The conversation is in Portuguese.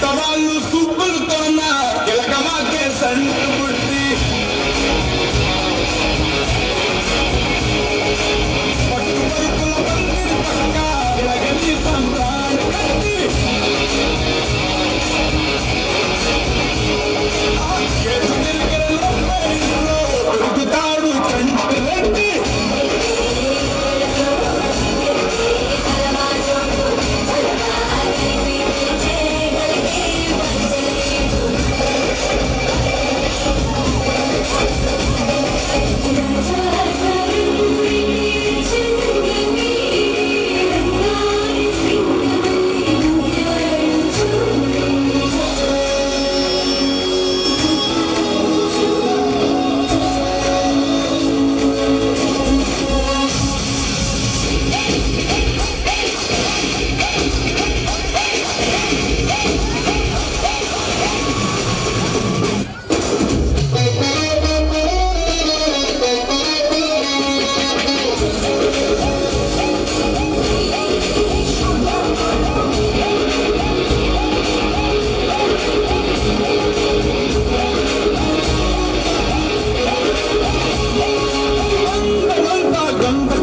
cavallo super Remember